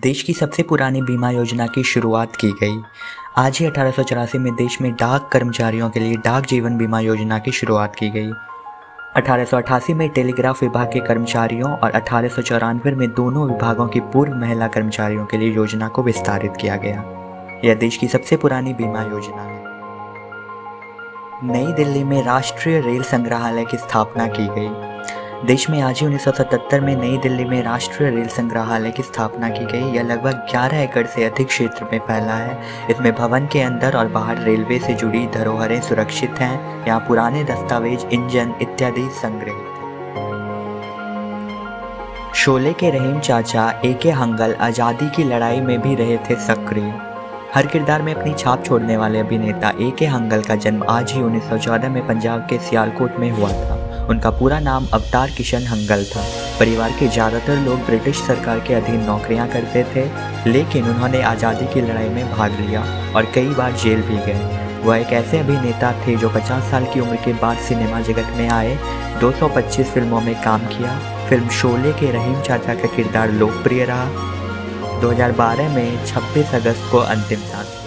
देश की सबसे पुरानी बीमा योजना की शुरुआत की गई। आज ही अठारह सौ चौरासी में देश में डाक कर्मचारियों के लिए डाक जीवन बीमा योजना की शुरुआत की गई। अठारह सौ अठासी में टेलीग्राफ विभाग के कर्मचारियों और अठारह सौ चौरानवे में दोनों विभागों की पूर्व महिला कर्मचारियों के लिए योजना को विस्तारित किया गया। यह देश की सबसे पुरानी बीमा योजना है। नई दिल्ली में राष्ट्रीय रेल संग्रहालय की स्थापना की गई। देश में आज ही 1977 में नई दिल्ली में राष्ट्रीय रेल संग्रहालय की स्थापना की गई। यह लगभग 11 एकड़ से अधिक क्षेत्र में फैला है। इसमें भवन के अंदर और बाहर रेलवे से जुड़ी धरोहरें सुरक्षित हैं। यहाँ पुराने दस्तावेज़, इंजन इत्यादि संग्रहित शोले के रहीम चाचा ए के हंगल आज़ादी की लड़ाई में भी रहे थे सक्रिय। हर किरदार में अपनी छाप छोड़ने वाले अभिनेता ए के हंगल का जन्म आज ही 1914 में पंजाब के सियालकोट में हुआ था। उनका पूरा नाम अवतार किशन हंगल था। परिवार के ज़्यादातर लोग ब्रिटिश सरकार के अधीन नौकरियाँ करते थे, लेकिन उन्होंने आज़ादी की लड़ाई में भाग लिया और कई बार जेल भी गए। वह एक ऐसे अभिनेता थे जो 50 साल की उम्र के बाद सिनेमा जगत में आए 225 फ़िल्मों में काम किया। फ़िल्म शोले के रहीम चाचा का किरदार लोकप्रिय रहा। 2012 में 26 अगस्त को अंतिम सांस